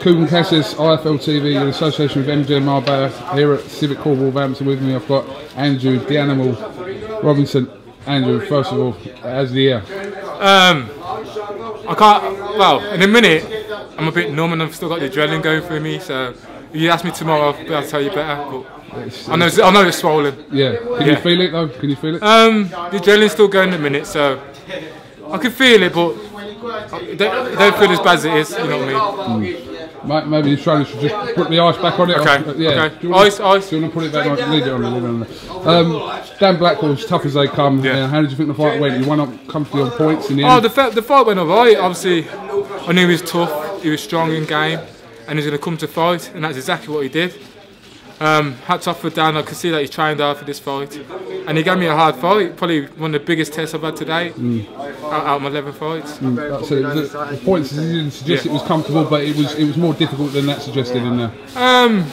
Kugan Cassius, IFL TV, in association with MJ Marbella, here at Civic Hall, Wolverhampton. With me, I've got Andrew, the Animal Robinson. Andrew, first of all, how's the year? Um, I can't. Well, in a minute, I'm a bit numb and I've still got the adrenaline going through me. So, if you ask me tomorrow, I'll to tell you better. But I know, I know it's swollen. Yeah. Can you feel it though? Can you feel it? Um, the adrenaline's still going in a minute, so I can feel it, but don't, don't feel as bad as it is. You know what I mean? Ma- Maybe your shoulders should just put the ice back on it. Okay, Or- yeah. okay. Do you wanna- Ice, ice. Do you want to put it back on? Leave it on. Leave it on. Um, Dan Blackwell's tough as they come. Yeah. Uh, how did you think the fight went? You went up comfortably on points in the Oh, end. the, the fight went alright. Obviously, I knew he was tough, he was strong in game, and he was going to come to fight, and that's exactly what he did. Um, hats off for Dan. I could see that he's trying hard for this fight, and he gave me a hard fight. Probably one of the biggest tests I've had today out, out of my 11 fights. Like I said, the, the points didn't suggest it was comfortable, but it was it was more difficult than that suggested in there. Um,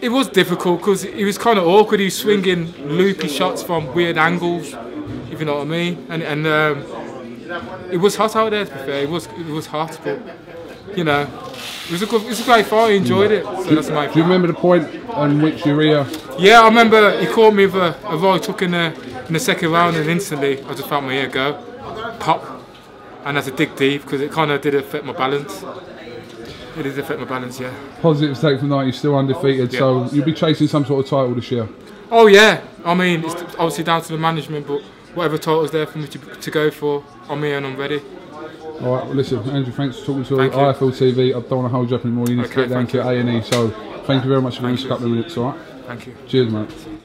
it was difficult because he was kind of awkward. He was swinging loopy shots from weird angles, if you know what I mean. And and um, it was hot out there. To be fair, it was it was hot, but you know, it was a good, it was a great fight. I enjoyed it. So that's my. Do you remember the point on which Uria? Uh, yeah, I remember he caught me with a, a right hook in the in the second round, and instantly I just felt my ear go pop, and had to dig deep because it kind of did affect my balance. It did affect my balance, yeah. Positive take from night. You're still undefeated, so you'll be chasing some sort of title this year. Oh yeah, I mean it's obviously down to the management, but whatever title's there for me to, to go for, I'm here and I'm ready. All right, well, listen, Andrew, thanks for talking to Thank. IFL TV. I don't want to hold you up anymore. You need to Okay, get down to A and E. So, thank you very much for Thank this you. couple of minutes. All right, Thank you. cheers, mate.